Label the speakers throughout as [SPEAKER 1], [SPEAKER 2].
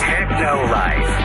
[SPEAKER 1] Techno Life.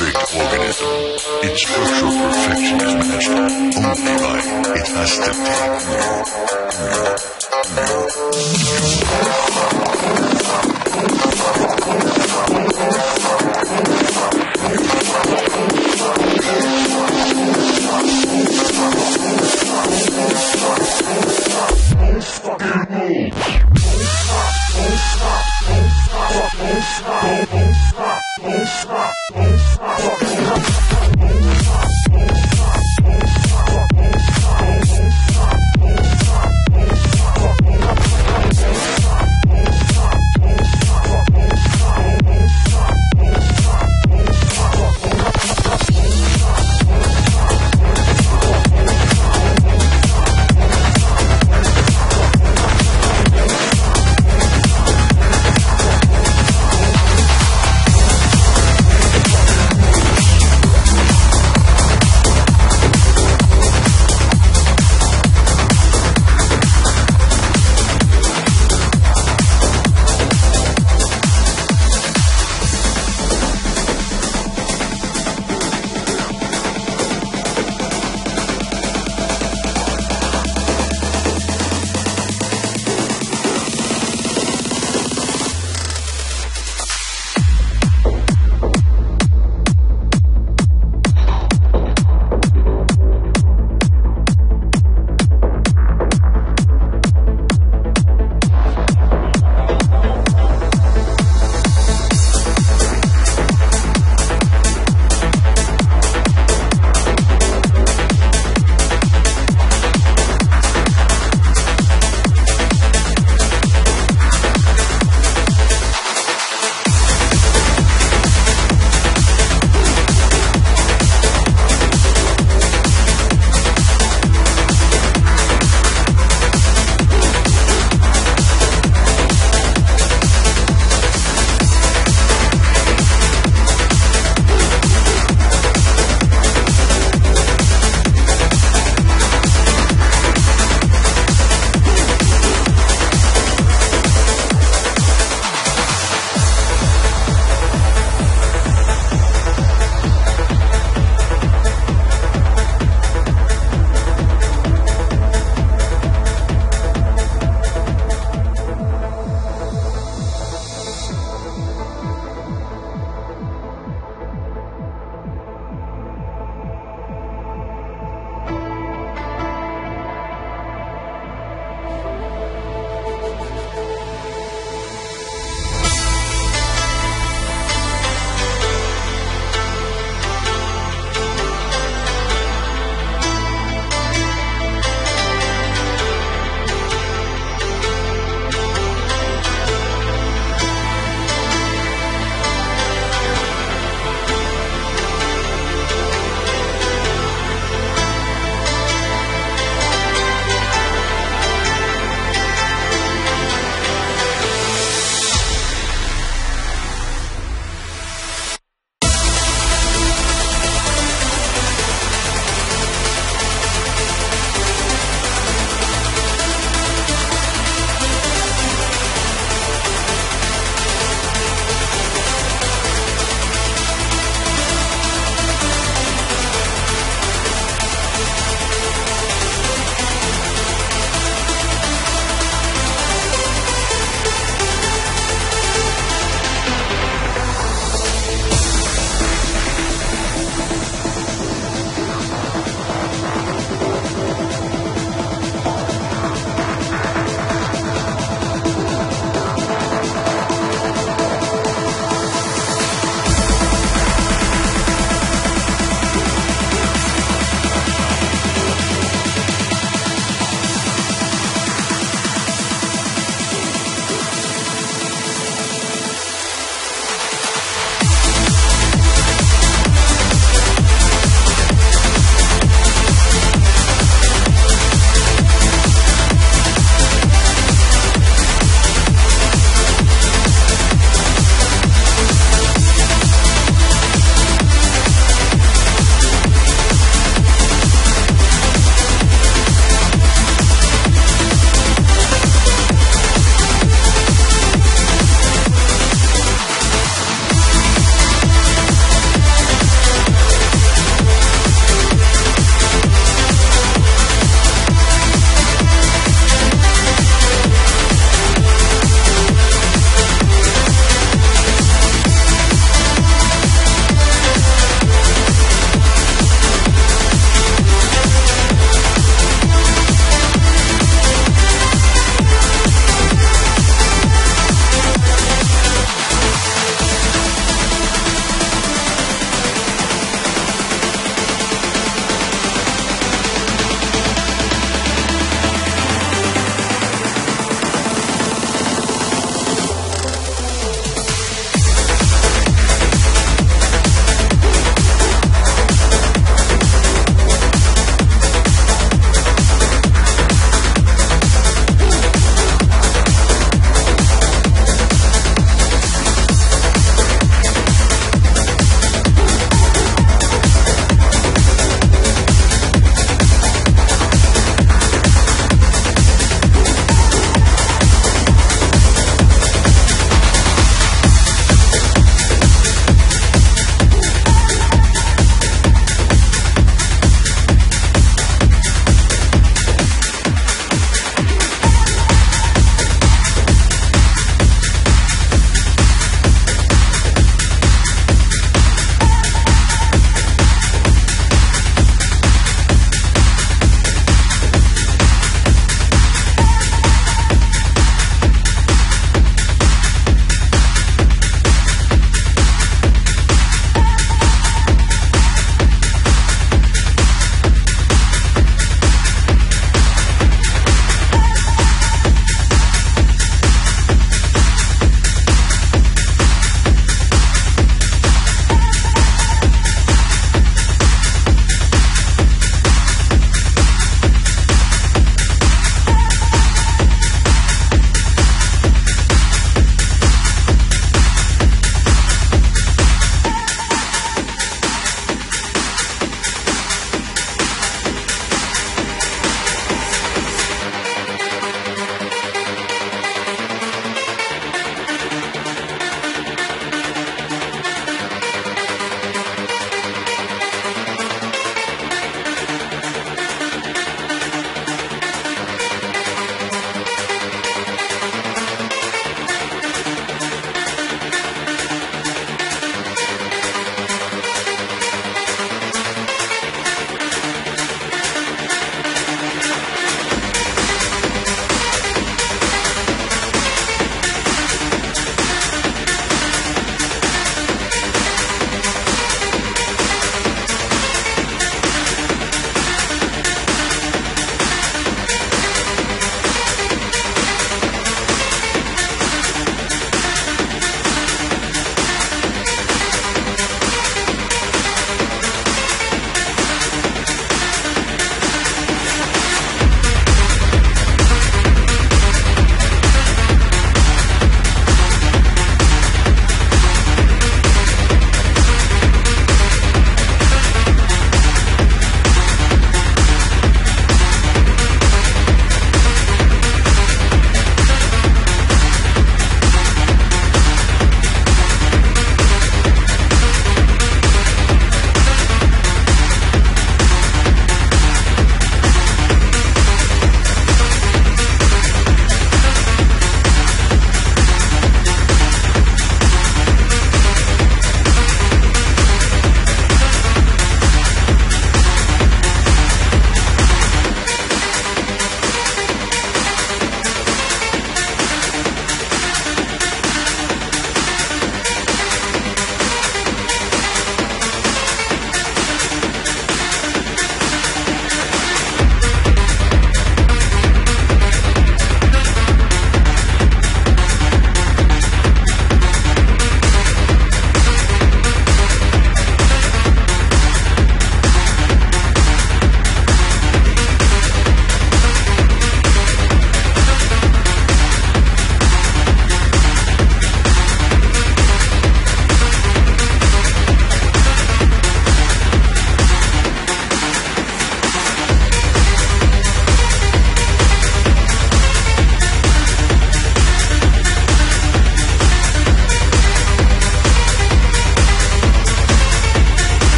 [SPEAKER 1] perfect organism. Its structural perfection is matched only by its aesthetic.